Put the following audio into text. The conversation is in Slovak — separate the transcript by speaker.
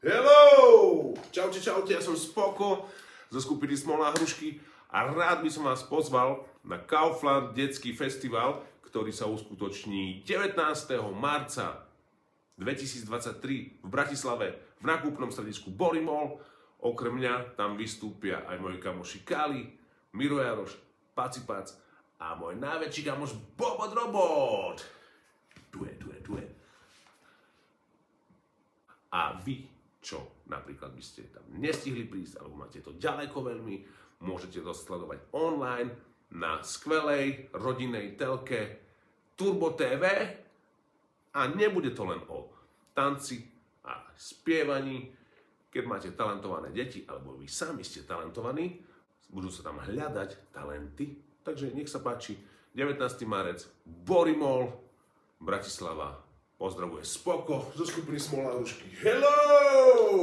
Speaker 1: Hello! Čaute, čaute, ja som Spoko zo skupiny Smolná hrušky a rád by som vás pozval na Kaufland detský festival, ktorý sa uskutoční 19. marca 2023 v Bratislave v nákupnom stredisku Bolimol. Okrem mňa tam vystúpia aj moji kamoši Kali, Miro Jaroš, Paci Pac a môj najväčší kamoš Bobot Robot. Je, tu je. A vy, čo napríklad by ste tam nestihli prísť, alebo máte to ďaleko veľmi, môžete to sledovať online na skvelej rodinnej telke Turbo TV a nebude to len o tanci a spievaní. Keď máte talentované deti, alebo vy sami ste talentovaní, budú sa tam hľadať talenty. Takže nech sa páči, 19. marec, Borimol, Bratislava, Pozdravuje Spoko zo skupiny Smolá Hello!